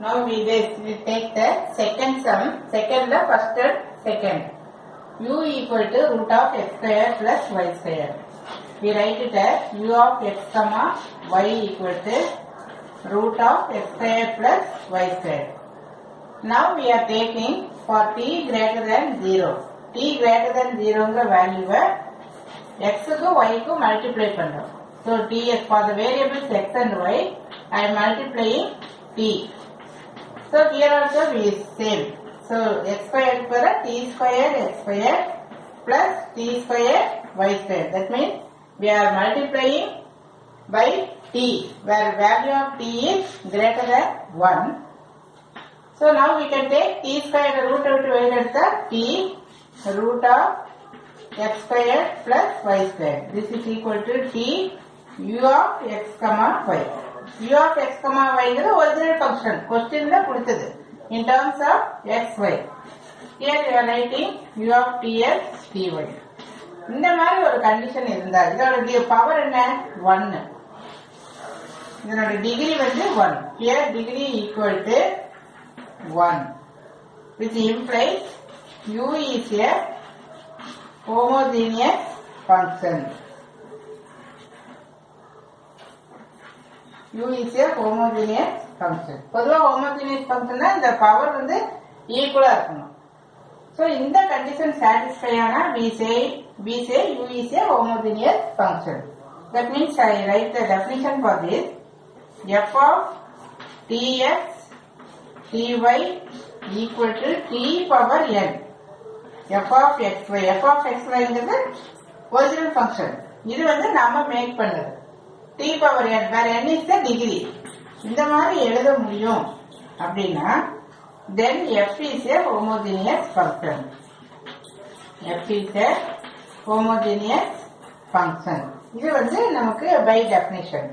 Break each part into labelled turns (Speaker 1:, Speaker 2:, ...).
Speaker 1: Now we this we take the second sum. Second the first and second. u equal to root of x square plus y square. We write it as u of x comma y equal to root of x square plus y square. Now we are taking for t greater than 0. t greater than 0 ங்கிற வேல்யூவை x க்கு y க்கு multiply பண்றோம். So ts for the variables x and y, I am multiplying t. so here also we is same. So x square square t square x square plus t square y square. That means we are multiplying by t where value of t is greater than 1. So now we can take t square root of out to the t root of x square plus y square. This is equal to t u of x comma y. u of x comma y is the original function. Question ல கொடுத்தது. In terms of x, y. Here we are writing u of t as ty. இந்த மாதிரி ஒரு condition இருந்தா இதோட power என்ன ஒன்னு இதனோட டிகிரி வந்து one here degree equal to one which implies u is a homogeneous function. யூனிக்ஸே ஹோமோஜீனியஸ் ஃபங்க்ஷன் பொதுவாக ஹோமோஜீனியஸ் ஃபங்க்ஷன்னா இந்த பவர் வந்து ஈக்குவலாக இருக்கணும் ஸோ இந்த கண்டிஷன் சாட்டிஸ்ஃபை ஆனால் we say we say u is function that means I write the definition for this f of t x t y equal to t power n f of x y f of x ஒய்ங்கிறது original function இது வந்து நம்ம make பண்ணுறது t power n வேற n is the degree இந்த மாதிரி எழுத முடியும் அப்படின்னா then f is a homogeneous function f is a homogeneous function இது வந்து நமக்கு by definition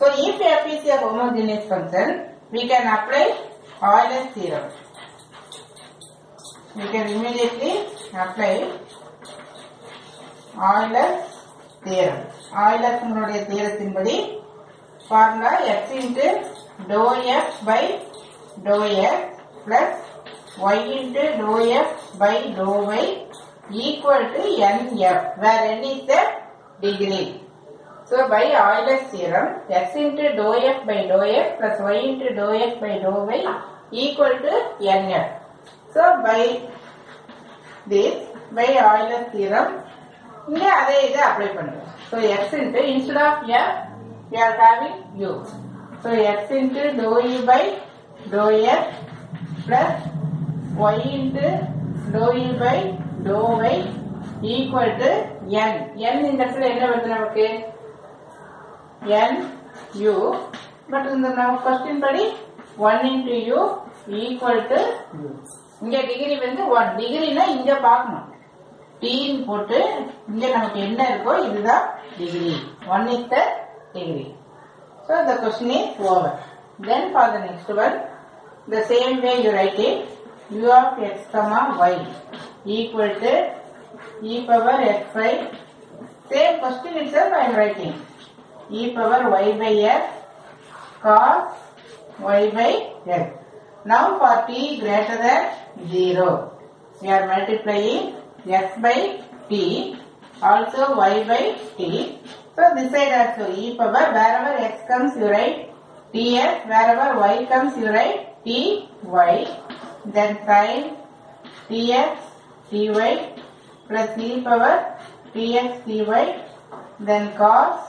Speaker 1: so if f is a homogeneous function we can apply Euler's theorem we can immediately apply Euler's theorem. Euler's னுடைய தியரத்தின்படி formula x into dou f by dou x plus y into dou f by dou y equal to nf where n is the degree. So by Euler's theorem x into dou f by dou x plus y into dou x by dou y equal to nf. So by this by Euler's theorem இங்க அதே இதை apply பண்ணுவோம். So x into instead of f we are having u so x into doe u by doe f plus y into doe u by doe y equal to n n இந்த இடத்துல என்ன வருது நமக்கு? என் you but இந்த நம்ம question படி one into u equal to u இங்க degree வந்து ஒன் டிகிரினா இங்க பார்க்கணும். டீன்னு போட்டு இங்க நமக்கு என்ன இருக்கோ இதுதான் degree one is the degree so the question is over then for the next one the same way you write it u of x comma y equal to e power x y same question itself I am writing e power y by s cos y by s Now for t greater than 0, we are multiplying x by t, also y by t. So this side also e power, wherever x comes you write ts, wherever y comes you write ty, then sin tx, ty plus e power tx, ty, then cos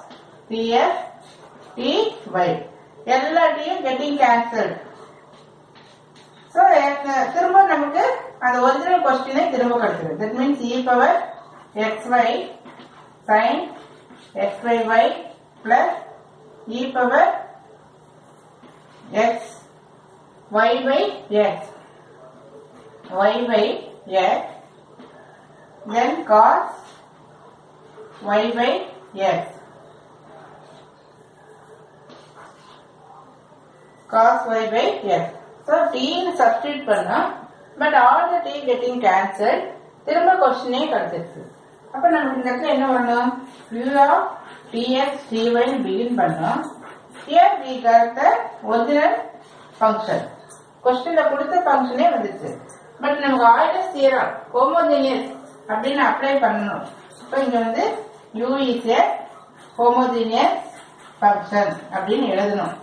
Speaker 1: tx, ty. எல்லாத்தையும் getting cancelled. So திரும்ப நமக்கு அந்த original கொஸ்டினே திரும்ப கிடைச்சது that means e power x y sine x y y plus e power x y by x y by x then cos y by x cos y by x so டீன்னு substitute பண்ணோம் but all the t getting cancel திரும்ப கொஸ்டினே கிடைச்சிருச்சு. அப்ப நம்ம இந்த இடத்துல என்ன பண்ணணும் யூ ஆஃப் டிஎக்ஸ் டிஒய்னு பிகின் பண்ணோம். Here we got the original function கொஸ்டின்ல கொடுத்த ஃபங்க்ஷனே வந்துச்சு. பட் நமக்கு ஆயிலஸ் தியரம் ஹோமோஜினியஸ் அப்படின்னு அப்ளை பண்ணணும். இப்போ இங்க வந்து u is a homogeneous function அப்படின்னு எழுதணும்.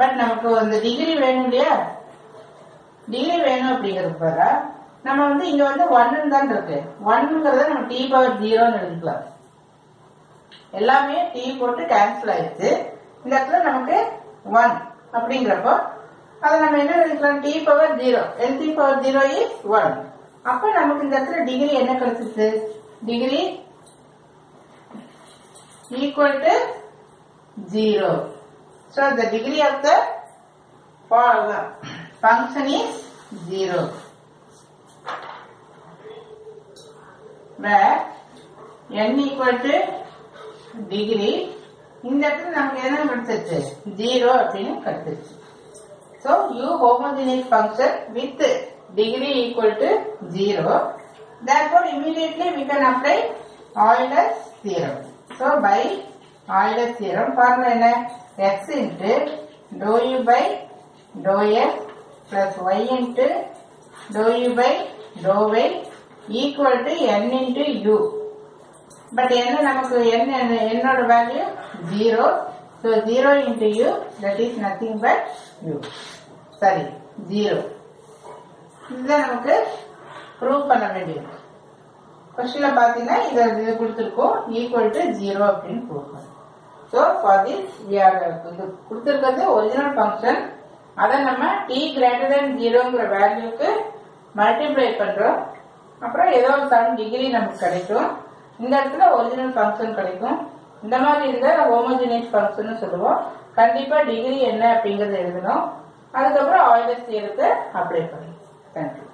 Speaker 1: பட் நமக்கு அந்த டிகிரி வேணும் இல்லையா? டிகிரி வேணும் அப்படிங்கிறது பதிலா நம்ம வந்து இங்க வந்து ஒன்னு தான் இருக்கு. ஒன்னுங்கிறத நம்ம டி பவர் ஜீரோன்னு எழுதிக்கலாம். எல்லாமே டி போட்டு கேன்சல் ஆயிடுச்சு. இந்த இடத்துல நமக்கு ஒன் அப்படிங்கிறப்போ அதை நம்ம என்ன எழுதிக்கலாம்? T power zero l t power zero is one அப்ப நமக்கு இந்த இடத்துல டிகிரி என்ன கிடைச்சிச்சு degree equal to zero so the degree of the function is 0. Where n equal to degree இந்த இடத்துல நமக்கு என்ன கிடைச்சிருச்சு ஜீரோ அப்படின்னு கிடைச்சிருச்சு so u homogeneous function with degree equal to zero therefore immediately we can apply Euler's theorem so by Euler's theorem formula என்ன x into doh u by doh x plus y into doh u by doh y equal to n into u but என்ன நமக்கு என்ன என்னோட value zero so zero into u that is nothing but u சரி zero இதுதான் நமக்கு prove பண்ண வேண்டியது. கொஸ்டின்ல பாத்தீங்கன்னா இதை இது கொடுத்துருக்கோம். ஈக்குவல் டு ஜீரோ அப்படின்னு கொடுக்கணும். ஸோ ஃபார் திஸ் இது கொடுத்துருக்கிறது ஒரிஜினல் ஃபங்க்ஷன் அதை நம்ம டி கிரேட்டர் தென் ஜீரோங்கிற வேல்யூக்கு மல்டிப்ளை பண்றோம். அப்புறம் ஏதோ ஒரு சம் டிகிரி நமக்கு கிடைக்கும். இந்த இடத்துல ஒரிஜினல் ஃபங்க்ஷன் கிடைக்கும். இந்த மாதிரி இருந்தால் ஹோமோஜினியஸ் ஃபங்க்ஷன் சொல்லுவோம். கண்டிப்பா டிகிரி என்ன அப்படிங்கறத எழுதணும். அதுக்கப்புறம் ஆயிலஸ் எடுத்து அப்ளை பண்ணணும். தேங்க்யூ